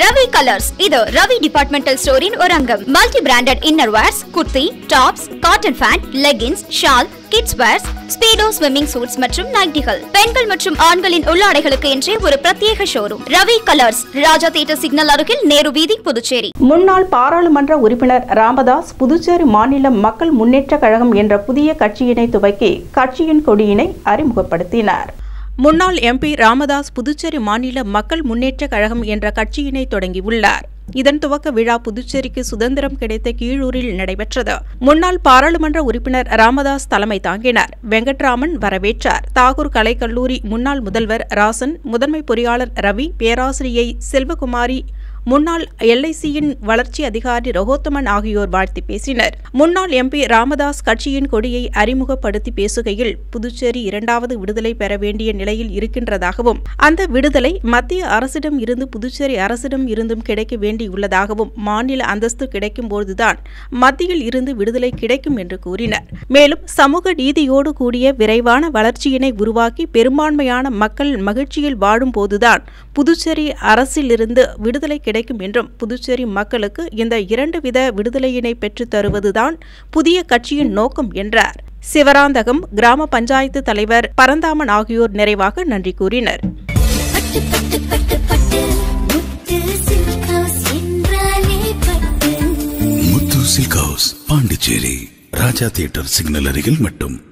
Ravi colours. இது Ravi departmental ஸ்டோரின் ஒரு அங்கம். Multi branded inner wears kurti tops cotton pant leggings shawl kids wears Speedo swimming suits மற்றும் நைட்டிகள் பெண்கள் மற்றும் ஆண்களின் உள்ளாடைகளுக்கு என்றே ஒரு பிரத்யேக showroom Ravi Colours. Raja theatre signal அருகில் நேரு வீதி புதுச்சேரி. முன்னாள் பாராளுமன்ற உறுப்பினர் ராமதாஸ் புதுச்சேரி மாநில மக்கள் முன்னேற்ற கழகம் என்ற புதிய கட்சியினை துவக்கி கட்சியின் கொடியினை அறிமுகப்படுத்தினார். முன்னாள் எம்பி ராமதாஸ் புதுச்சேரி மாநில மக்கள் முன்னேற்ற கழகம் என்ற கட்சியினை தொடங்கியுள்ளார். இதன் துவக்க விழா புதுச்சேரிக்கு சுதந்திரம் கிடைத்த கீழூரில் நடைபெற்றது. முன்னாள் பாராளுமன்ற உறுப்பினர் ராமதாஸ் தலைமை தாங்கினார். வெங்கட்ராமன் வரவேற்றார். தாகூர் கலைக்கல்லூரி முன்னாள் முதல்வர் ராசன் முதன்மை பொறியாளர் ரவி பேராசிரியை செல்வகுமாரி முன்னாள் எல்ஐசியின் வளர்ச்சி அதிகாரி ரகோத்தமன் ஆகியோர் வாழ்த்தி பேசினர். முன்னாள் எம்பி ராமதாஸ் கட்சியின் கொடியை அறிமுகப்படுத்தி பேசுகையில் புதுச்சேரி இரண்டாவது விடுதலை பெற வேண்டிய நிலையில் இருக்கின்றதாகவும் அந்த விடுதலை மத்திய அரசிடம் இருந்து புதுச்சேரி அரசிடம் இருந்தும் கிடைக்க வேண்டியுள்ளதாகவும் மாநில அந்தஸ்து கிடைக்கும் போதுதான் மத்தியில் இருந்து விடுதலை கிடைக்கும் என்று கூறினர். மேலும் சமூக நீதியோடு கூடிய விரைவான வளர்ச்சியினை உருவாக்கி பெரும்பான்மையான மக்கள் மகிழ்ச்சியில் வாழும் போதுதான் புதுச்சேரி அரசிலிருந்து விடுதலை கிடைக்கும் என்றும் புதுச்சேரி மக்களுக்கு இந்த இரண்டு வித விடுதலையினை பெற்றுத் தருவதுதான் புதிய கட்சியின் நோக்கம் என்றார். சிவராந்தகம் கிராம பஞ்சாயத்து தலைவர் பரந்தாமன் ஆகியோர் நிறைவாக நன்றி கூறினர். பாண்டிச்சேரி. ராஜா தியேட்டர் சிக்னல் அருகில் மட்டும்.